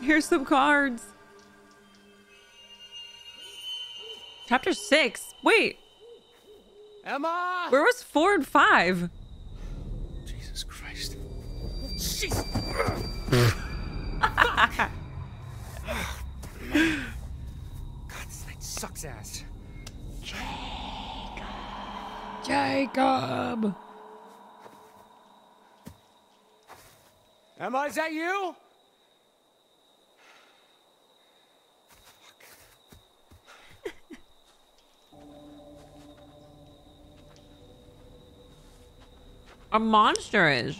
Here's some cards. Chapter six. Wait, Emma! where was four and five? Jesus Christ. Jesus. God, this night sucks ass. Jacob. Jacob. Emma, is that you? A monster is.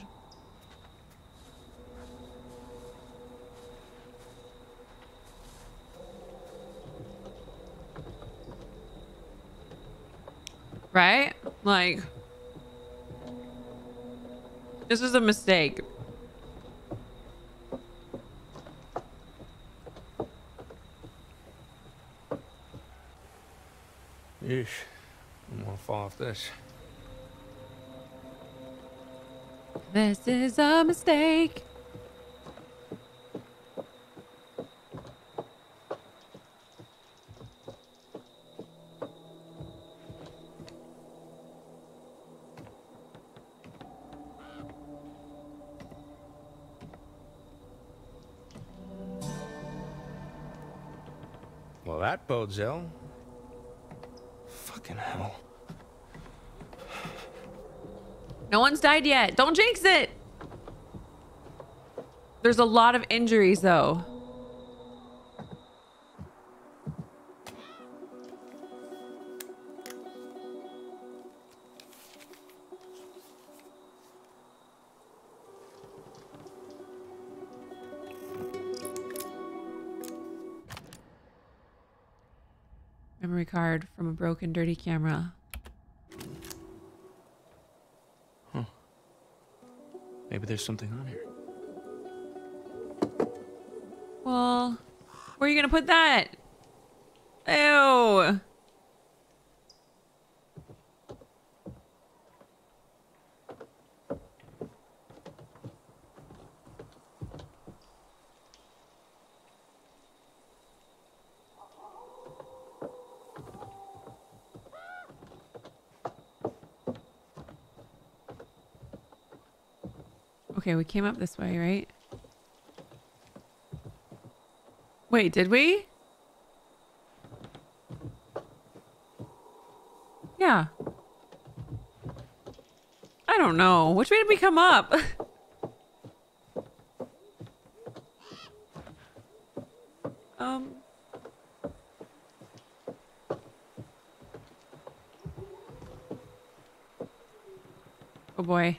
Right? Like, this is a mistake. Yeesh. I'm gonna fall off this. This is a mistake. Well, that bodes ill. Fucking hell. No one's died yet. Don't jinx it. There's a lot of injuries though. Memory card from a broken, dirty camera. Maybe there's something on here. Well, where are you gonna put that? Ew. Okay, we came up this way, right? Wait, did we? Yeah. I don't know. Which way did we come up? um. Oh boy.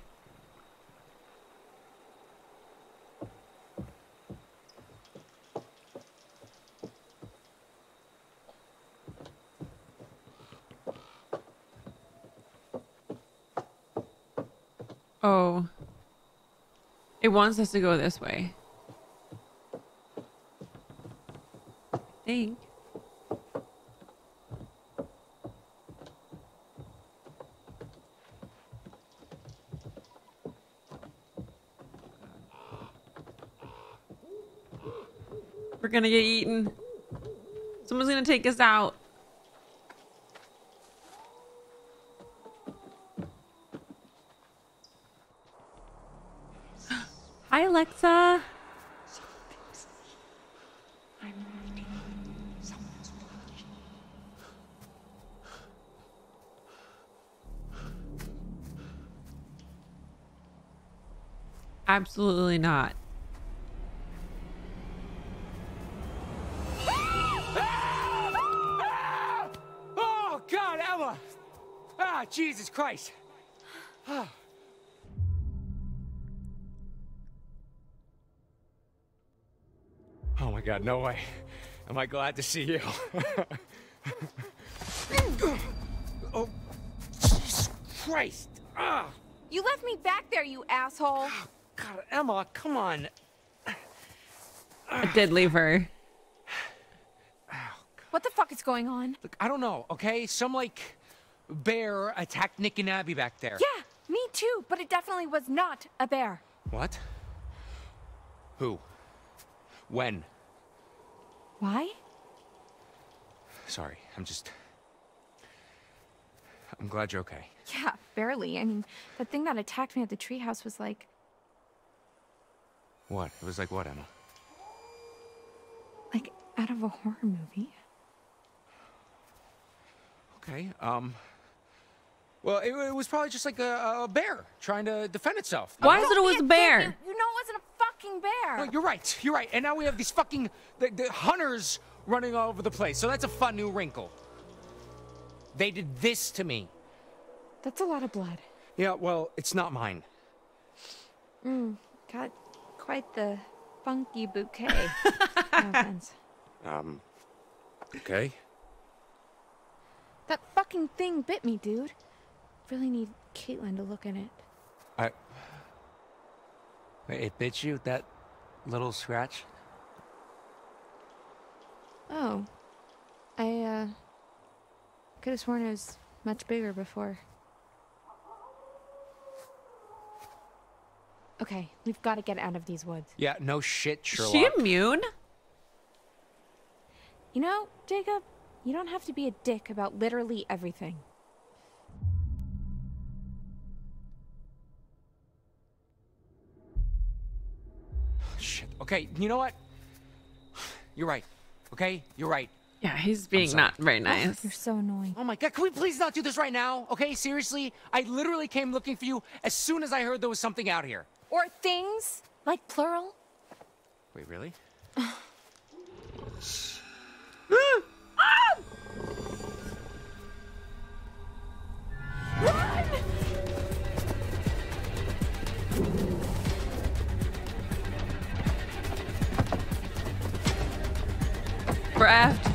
Oh. It wants us to go this way. I think. We're gonna get eaten. Someone's gonna take us out. Hi, Alexa. Absolutely not. Ah! Oh, God, Emma! Ah, Jesus Christ! Ah. Oh my God, no way. Am I glad to see you? oh, Jesus Christ! Ah, You left me back there, you asshole. God, Emma, come on. I did leave her. What the fuck is going on? Look, I don't know, okay? Some, like, bear attacked Nick and Abi back there. Yeah, me too, but it definitely was not a bear. What? Who? When? Why? Sorry, I'm just. I'm glad you're okay. Yeah, barely. I mean, the thing that attacked me at the treehouse was like, What? It was like what, Emma? like out of a horror movie. Okay, um. Well, it, it was probably just like a, a bear trying to defend itself. Why is Don't it always a bear? You, you know it wasn't a fucking bear. No, you're right. You're right. And now we have these fucking the, the hunters running all over the place. So that's a fun new wrinkle. They did this to me. That's a lot of blood. Yeah, well, it's not mine. Got quite the funky bouquet. no offense. Um. Okay. That fucking thing bit me, dude. Really need Kaitlyn to look at it. I. Wait, it bit you? That little scratch? Oh. I, uh. Could have sworn it was much bigger before. Okay, we've got to get out of these woods. Yeah, no shit, Is Sherlock. she immune? You know, Jacob, you don't have to be a dick about literally everything. Shit. Okay, you know what? You're right. Okay, you're right. Yeah, he's being not very oh, nice. You're so annoying. Oh my god, can we please not do this right now? Okay, seriously? I literally came looking for you as soon as I heard there was something out here. Or things, like plural. Wait, really? Raft.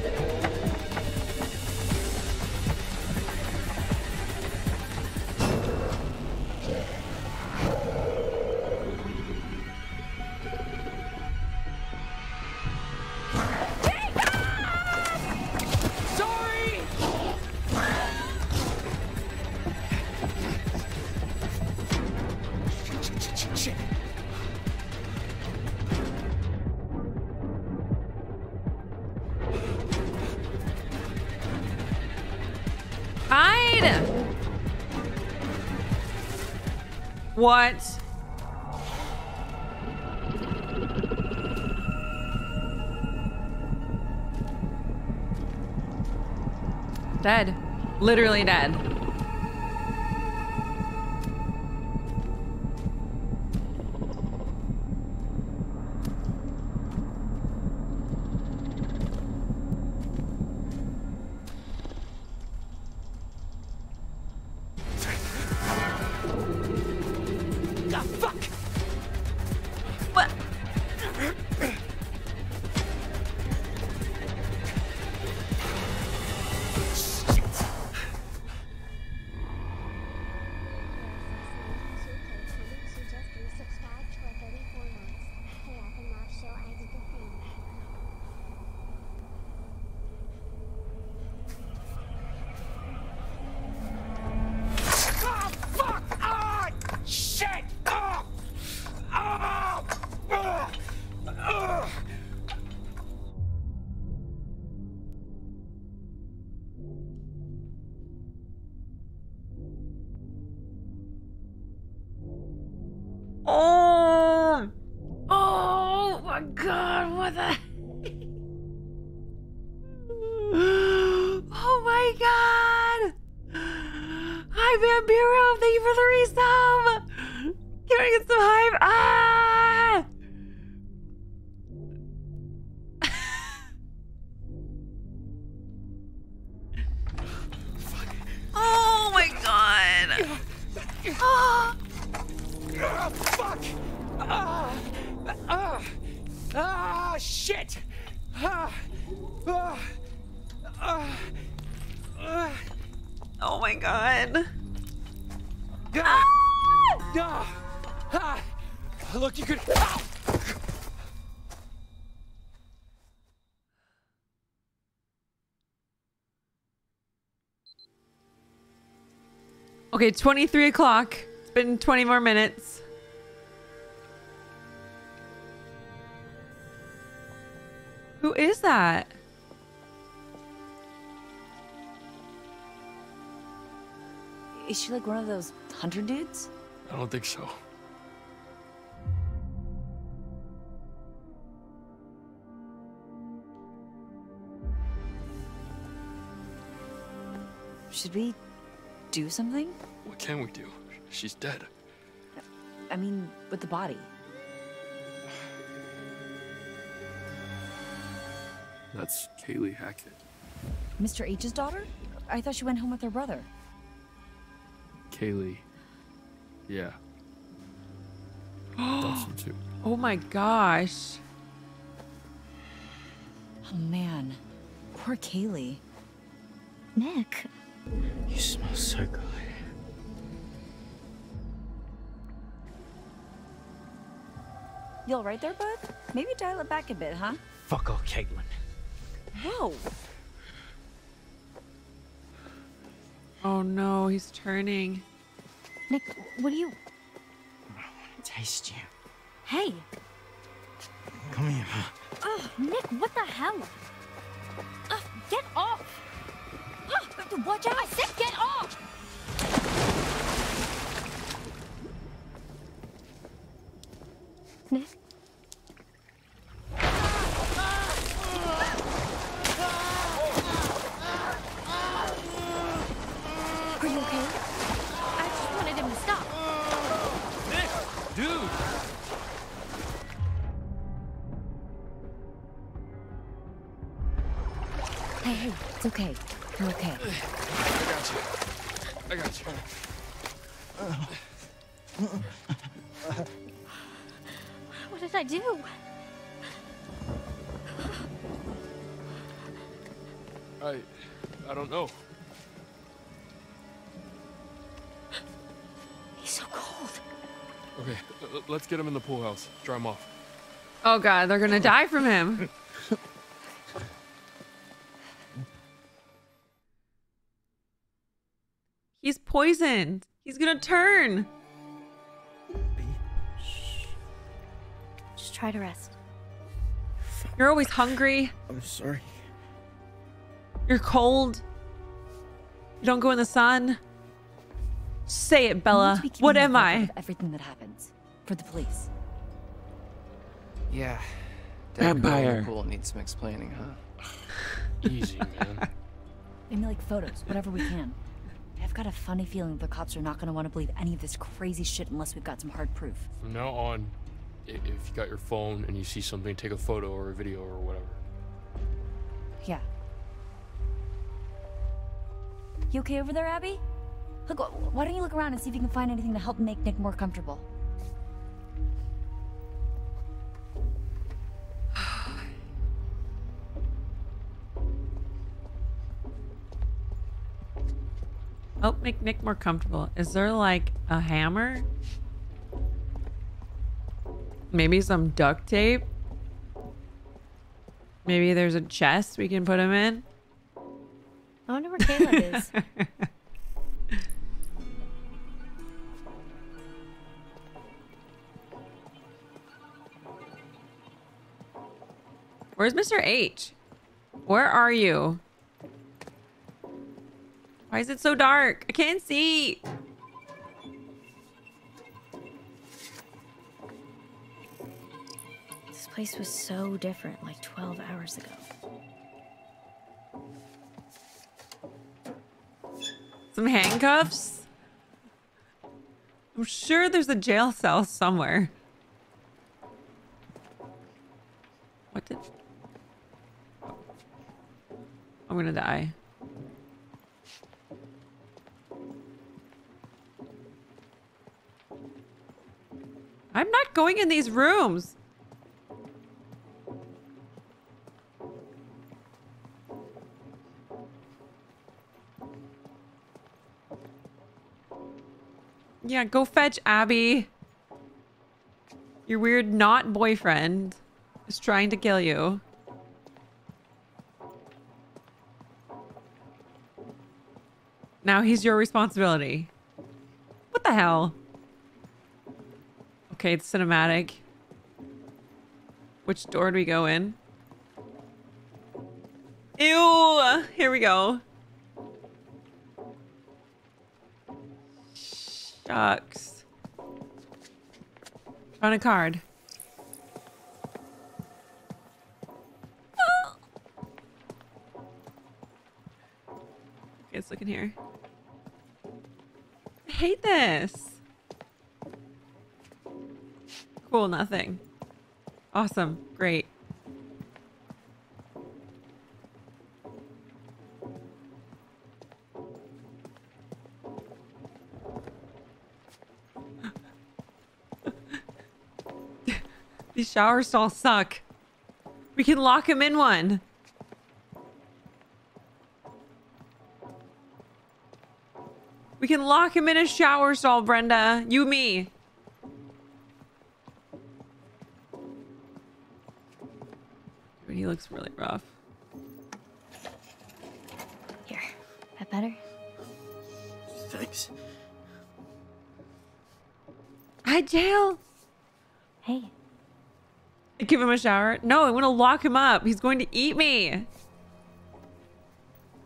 What? Dead. Literally dead. Oh my god! Ah! Ah, fuck! Ah! Ah! Ah, shit! Ah! Ah! Ah! Oh my god. Okay, 23 o'clock. It's been 20 more minutes. Who is that? Is she like one of those hunter dudes? I don't think so. Should we do something? What can we do? She's dead. I mean, with the body. That's Kaylee Hackett. Mr. H's daughter? I thought she went home with her brother. Kaylee. Yeah. Thought too. Oh my gosh. Oh man. Poor Kaylee. Nick. You smell so good. You all right there, bud? Maybe dial it back a bit, huh? Fuck off, Kaitlyn. Whoa. Oh no, he's turning. Nick, what are you. I want to taste you. Hey! Come here. Ugh, Nick, what the hell? Ugh, get off! Ugh, watch out! I said get off! Nick? I. I don't know. He's so cold. Okay, uh, let's get him in the pool house. Dry him off. Oh god, they're gonna die from him. He's poisoned. He's gonna turn. Just try to rest. You're always hungry. I'm sorry. You're cold. You don't go in the sun. Say it, Bella. to be keeping What on am I? of Everything that happens. For the police. Yeah. Dead girl Vampire. Pool needs some explaining, huh? Easy, man. Maybe like photos, whatever we can. I've got a funny feeling the cops are not gonna want to believe any of this crazy shit unless we've got some hard proof. From now on, if you got your phone and you see something, take a photo or a video or whatever. Yeah. You okay over there, Abi? Look, why don't you look around and see if you can find anything to help make Nick more comfortable? Help make Nick more comfortable. Is there like a hammer? Maybe some duct tape? Maybe there's a chest we can put him in? I wonder where Caleb is. Where's Mr. H? Where are you? Why is it so dark? I can't see. this place was so different like 12 hours ago. Some handcuffs? I'm sure there's a jail cell somewhere. What did... I'm gonna die. I'm not going in these rooms. Yeah, go fetch Abi. Your weird not boyfriend is trying to kill you. Now he's your responsibility. What the hell? Okay, it's cinematic. Which door do we go in? Ew. Here we go. Shucks. Found a card. Okay, let's look in here. I hate this. Cool, nothing. Awesome. Great. Shower stalls suck. We can lock him in one. We can lock him in a shower stall, Brenda. You, me. Dude, he looks really rough. Here. That better? Thanks. Hi, jail. Hey. Give him a shower. No, I want to lock him up. He's going to eat me.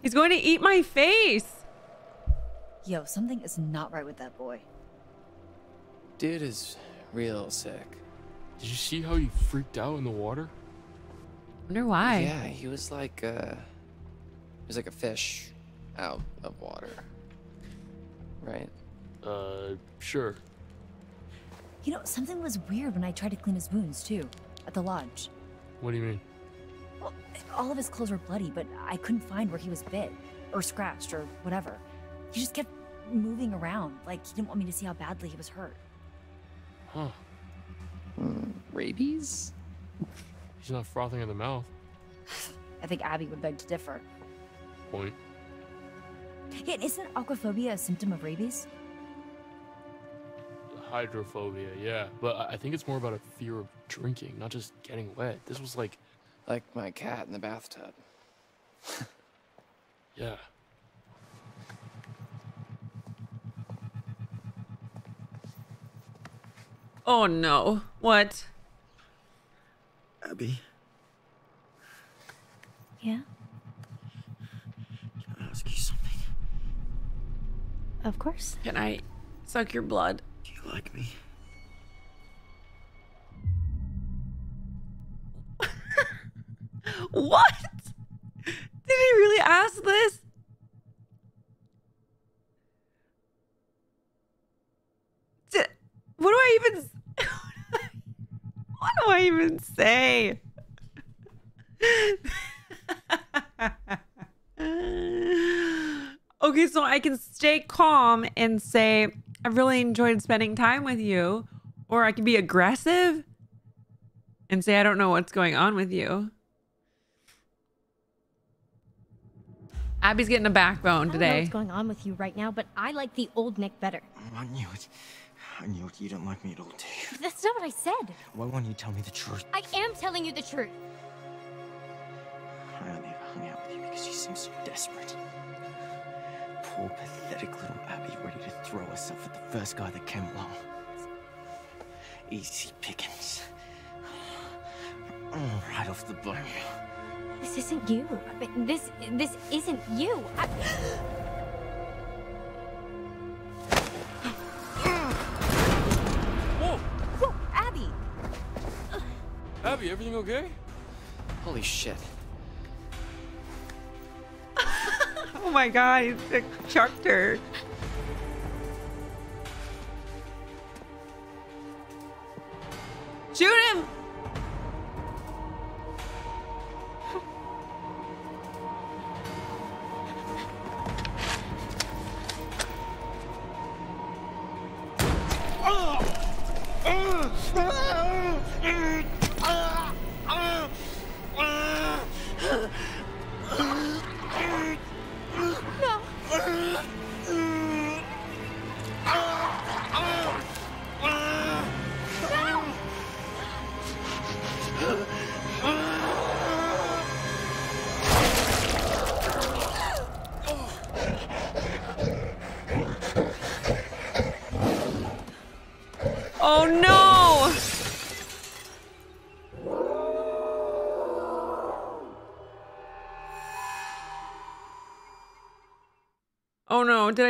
He's going to eat my face. Yo, something is not right with that boy. Dude is real sick. Did you see how he freaked out in the water? Wonder why. Yeah, he was like uh he was like a fish out of water. Right? Uh, sure. You know, something was weird when I tried to clean his wounds, too, at the lodge. What do you mean? Well, all of his clothes were bloody, but I couldn't find where he was bit, or scratched, or whatever. He just kept moving around, like he didn't want me to see how badly he was hurt. Huh. Hmm, rabies? He's not frothing at the mouth. I think Abi would beg to differ. Point. Yeah, isn't aquaphobia a symptom of rabies? Hydrophobia, yeah. But I I think it's more about a fear of drinking, not just getting wet. This was like, Like my cat in the bathtub. yeah. Oh no. What? Abi, Yeah, can I ask you something? of course. Can I suck your blood? Do you like me? What? Did he really ask this? Did, what do I even What do I even say? okay, so I can stay calm and say I really enjoyed spending time with you, or I can be aggressive and say I don't know what's going on with you. Abi's getting a backbone today. I don't know today. what's going on with you right now, but I like the old Nick better. Oh, I knew it. I knew it. You don't like me at all, do you? That's not what I said. Why won't you tell me the truth? I am telling you the truth. I only ever hung out with you because you seem so desperate. Poor, pathetic little Abi ready to throw herself at the first guy that came along. Easy pickings. Right off the bone. This isn't you. I This this isn't you. I... Whoa! Whoa, Abi! Abi, everything okay? Holy shit. My god, he's like, chucked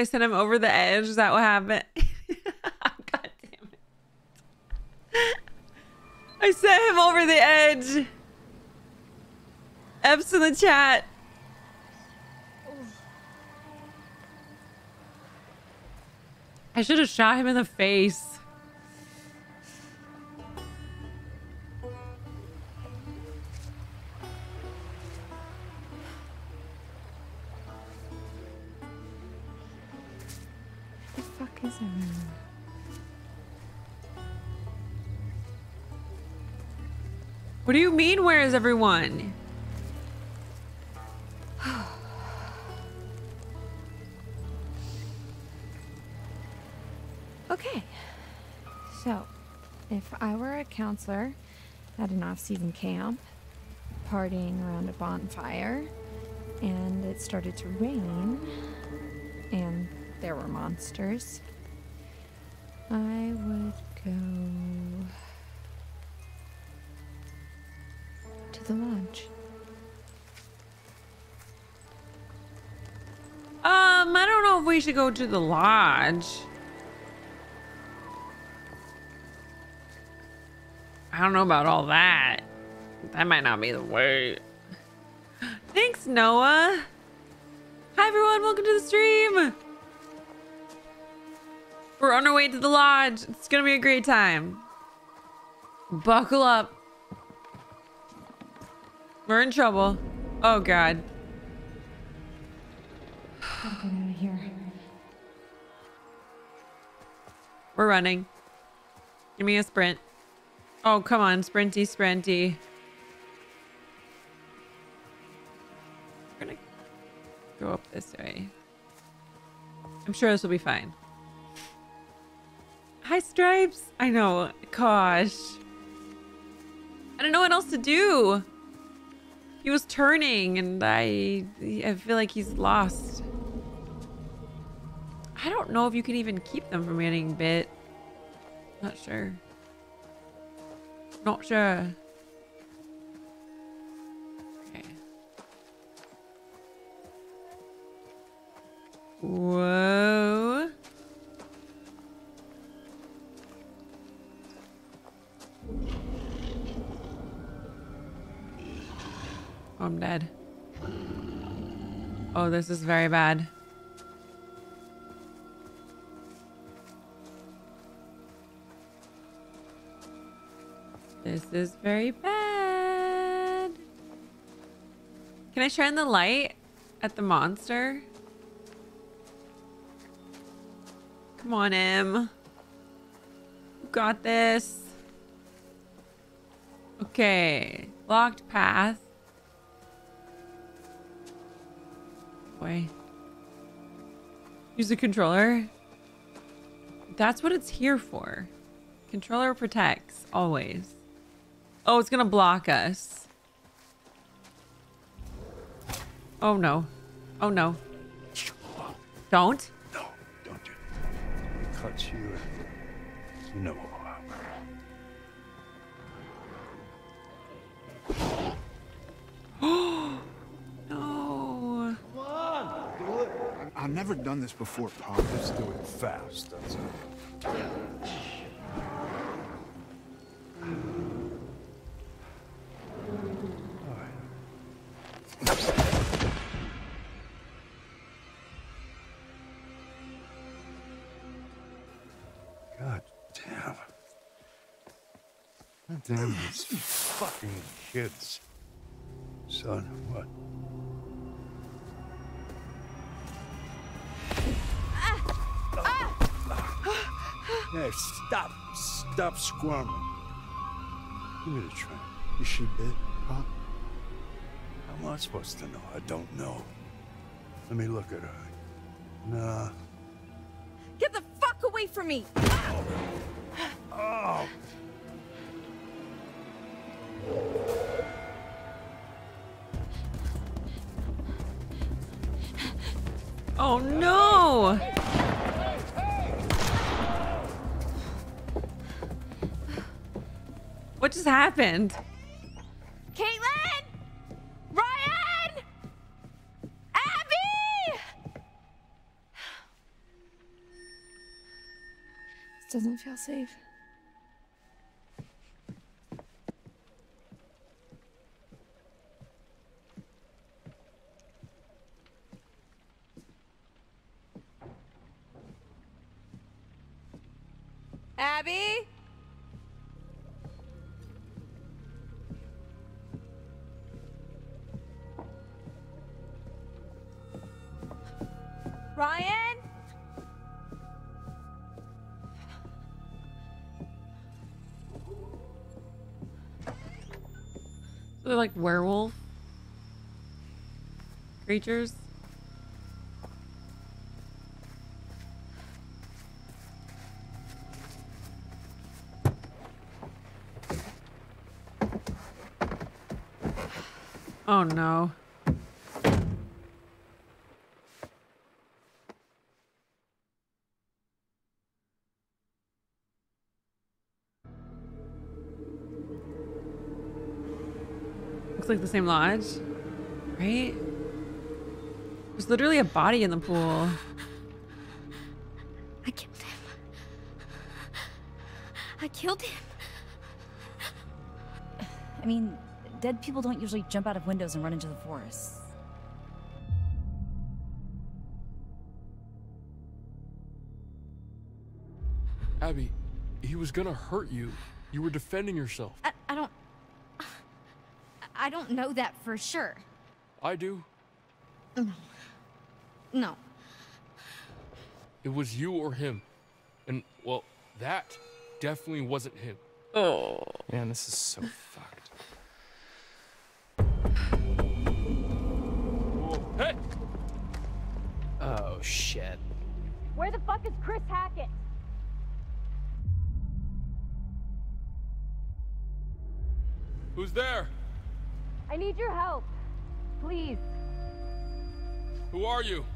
I send him over the edge? Is that what happened? God damn it. I sent him over the edge. F's in the chat. I should have shot him in the face. What do you mean, where is everyone? Okay. So, if I were a counselor at an off season camp, partying around a bonfire, and it started to rain, and there were monsters, I would go the lodge. Um, I don't know if we should go to the lodge. I don't know about all that. That might not be the way. Thanks, Noah. Hi, everyone. Welcome to the stream. We're on our way to the lodge. It's going to be a great time. Buckle up. We're in trouble. Oh, God. Get out of here. We're running. Give me a sprint. Oh, come on. Sprinty, sprinty. We're gonna go up this way. I'm sure this will be fine. Hi, Stripes. I know. Gosh. I don't know what else to do. He was turning and I I feel like he's lost. I don't know if you can even keep them from getting bit. Not sure. Not sure. Okay. Whoa. I'm dead. Oh, this is very bad. This is very bad. Can I shine the light at the monster? Come on, Em. Got this. Okay. Locked path. Boy. Use the controller. That's what it's here for. Controller protects, always. Oh, it's gonna block us. Oh no. Oh no. Don't. No, don't you? It cuts you. You know. no. Never done this before, Pop. Let's do it fast. That's it. God damn. God damn these fucking kids. Son, what? Hey, stop. Stop squirming. Give me the tray. Is she bit, huh? How am I supposed to know? I don't know. Let me look at her. Nah. Get the fuck away from me! Oh! Oh no! just happened? Kaitlyn! Ryan! Abi! This doesn't feel safe. They're like werewolf creatures. Oh no. Like the same lodge, right? There's literally a body in the pool. I killed him. I killed him. I mean, dead people don't usually jump out of windows and run into the forest. Abi, he was gonna hurt you. You were defending yourself. I, I don't. Know that for sure. I do. No. It was you or him. And, well, that definitely wasn't him. Oh. Man, this is so fucked. Whoa, hey! Oh, shit. Where the fuck is Chris Hackett? Who's there? I need your help. Please. Who are you?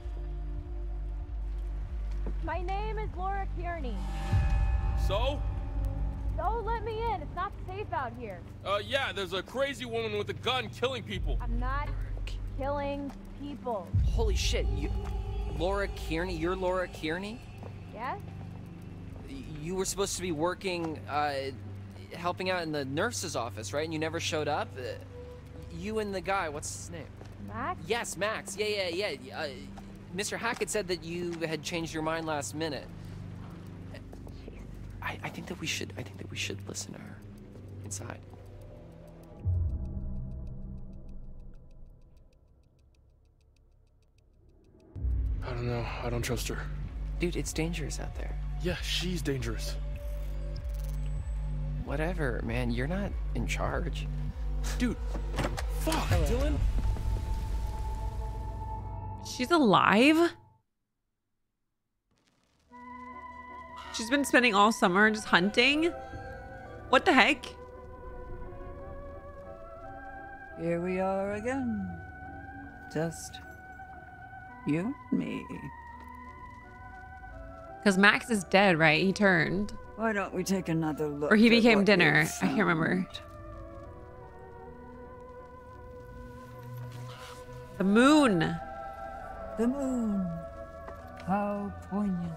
My name is Laura Kearney. So? So let me in. It's not safe out here. Uh, yeah, there's a crazy woman with a gun killing people. I'm not killing people. Holy shit, you. Laura Kearney? You're Laura Kearney? Yes? You were supposed to be working, uh, helping out in the nurse's office, right? And you never showed up? You and the guy, what's his name? Max? Yes, Max. Yeah, yeah, yeah. Uh, Mr. Hackett said that you had changed your mind last minute. I, I think that we should. I think that we should listen to her inside. I don't know. I don't trust her. Dude, it's dangerous out there. Yeah, she's dangerous. Whatever, man. You're not in charge. Dude, fuck, oh. Dylan. She's alive? She's been spending all summer just hunting? What the heck? Here we are again. Just you and me. Because Max is dead, right? He turned. Why don't we take another look? Or he became dinner. I can't remember. The moon. The moon. How poignant.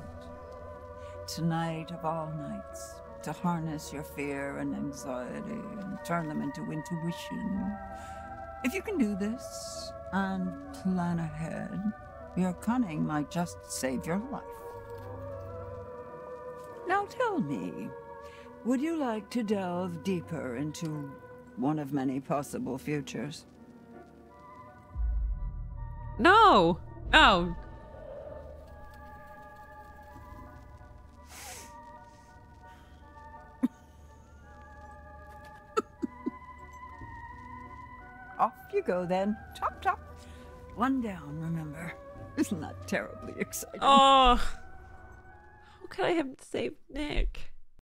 Tonight of all nights, to harness your fear and anxiety and turn them into intuition. If you can do this and plan ahead, your cunning might just save your life. Now tell me, would you like to delve deeper into one of many possible futures? No. Oh. Off you go then. Chop, chop. One down, remember. Isn't that terribly exciting? Oh. How could I have saved Nick?